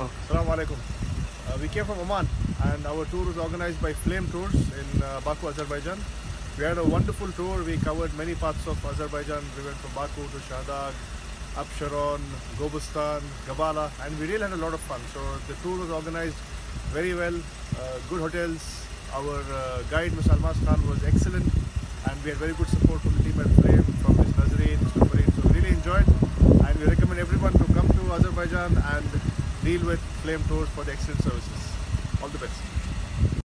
Assalamu alaikum. Uh, we came from Oman and our tour was organized by Flame Tours in uh, Baku, Azerbaijan. We had a wonderful tour. We covered many parts of Azerbaijan. We went from Baku to Shahdag, Absheron, Gobustan, Gabala, and we really had a lot of fun. So the tour was organized very well, uh, good hotels. Our uh, guide, Mr. Almas Khan, was excellent, and we had very good support from the team at Flame, from Ms. Nazreen, Mr. Fareed. So we really enjoyed, and we recommend everyone to come to Azerbaijan and deal with Flame Tours for the excellent services. All the best.